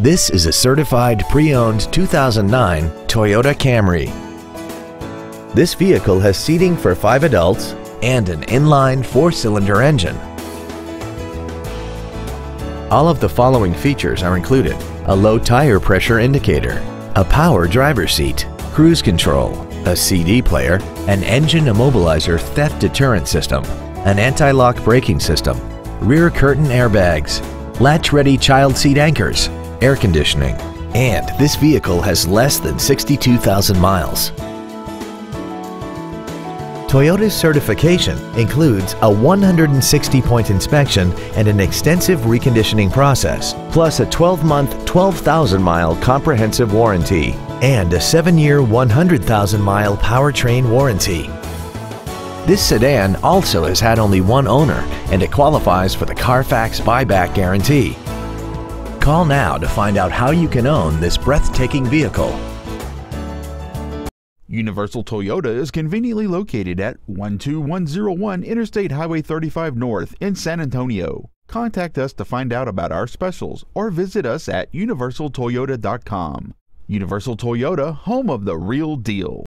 This is a certified pre-owned 2009 Toyota Camry. This vehicle has seating for five adults and an inline four-cylinder engine. All of the following features are included. A low tire pressure indicator, a power driver seat, cruise control, a CD player, an engine immobilizer theft deterrent system, an anti-lock braking system, rear curtain airbags, latch-ready child seat anchors, air conditioning, and this vehicle has less than 62,000 miles. Toyota's certification includes a 160-point inspection and an extensive reconditioning process, plus a 12-month, 12,000-mile comprehensive warranty and a 7-year, 100,000-mile powertrain warranty. This sedan also has had only one owner and it qualifies for the Carfax buyback guarantee. Call now to find out how you can own this breathtaking vehicle. Universal Toyota is conveniently located at 12101 Interstate Highway 35 North in San Antonio. Contact us to find out about our specials or visit us at universaltoyota.com. Universal Toyota, home of the real deal.